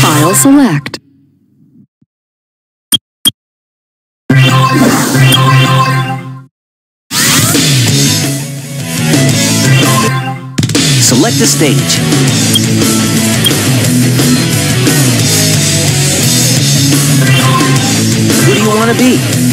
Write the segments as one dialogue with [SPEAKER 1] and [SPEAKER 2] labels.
[SPEAKER 1] File select.
[SPEAKER 2] A stage. Who do you want to be?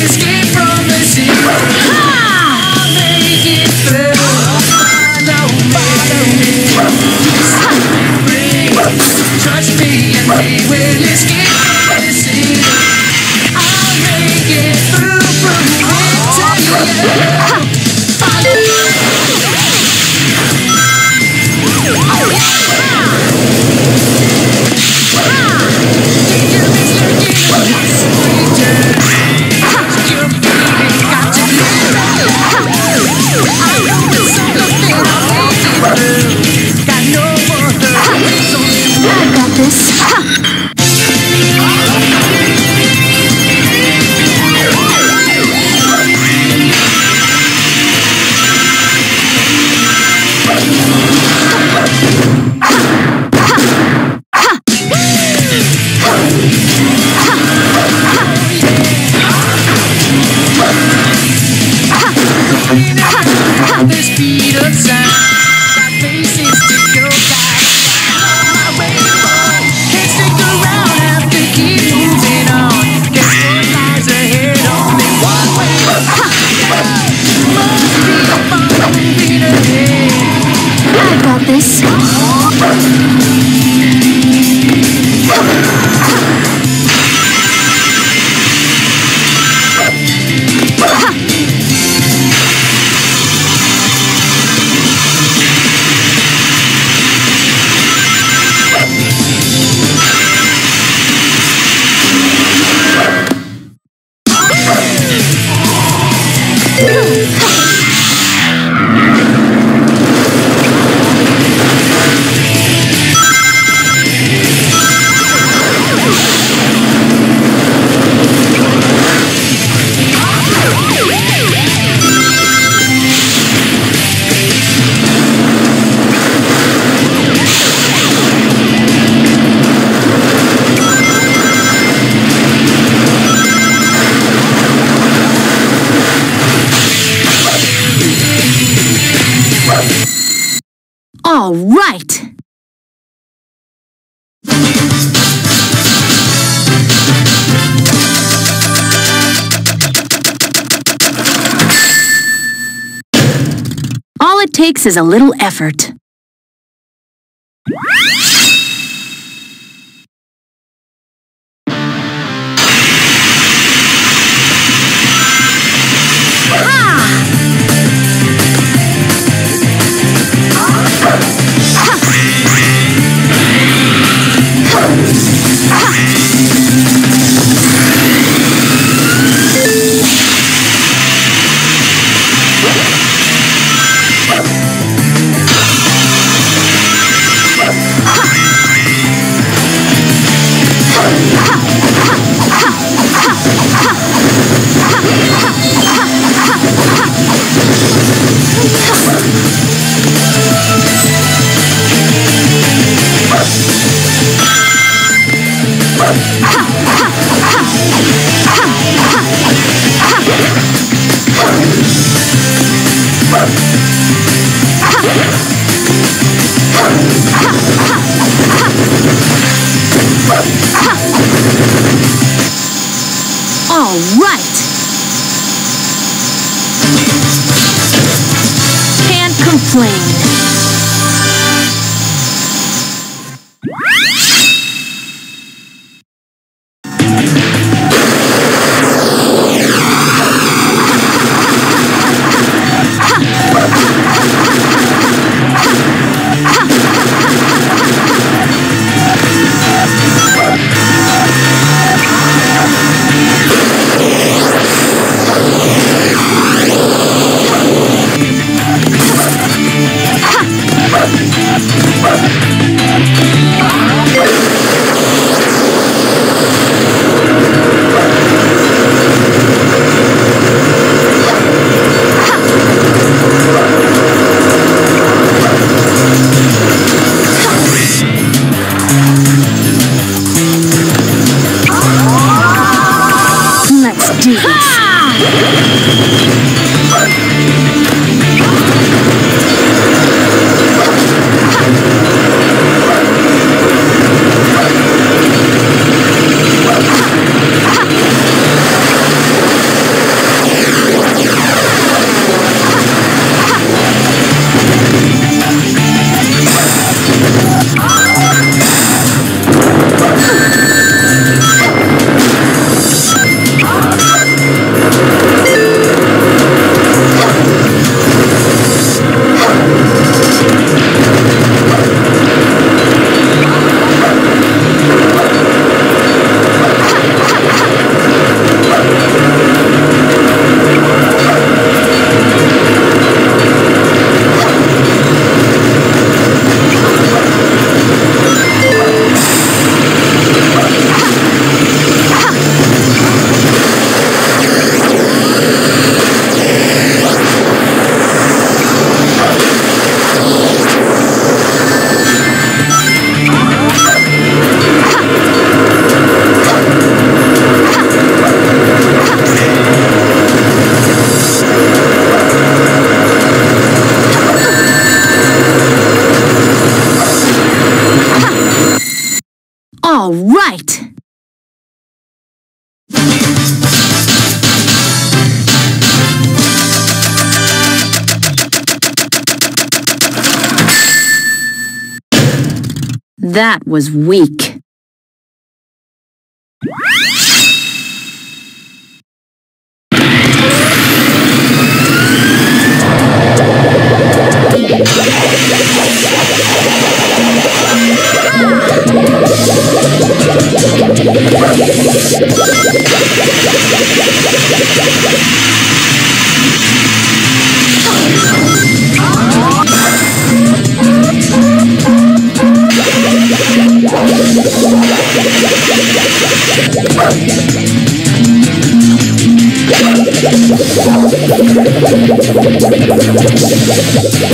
[SPEAKER 3] Escape from the sea. I'll make it through. Follow me. Trust me and we will escape from the sea. I'll make it through from here to you.
[SPEAKER 1] All right. All it takes is a little effort. All right. Can't complain. All right. That was weak. Thank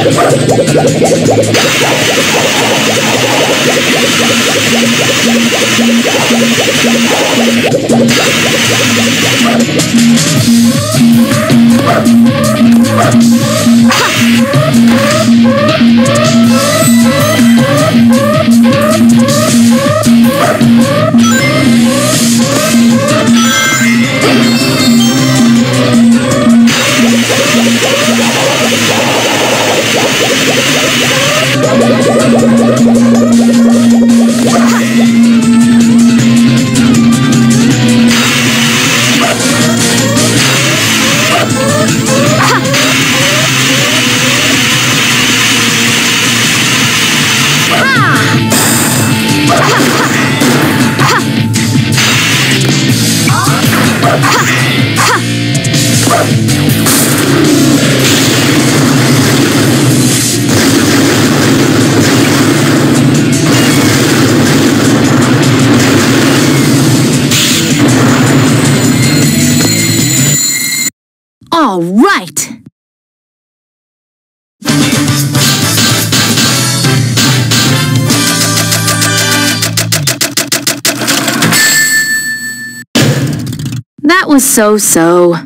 [SPEAKER 1] Ah! All right. That was so-so.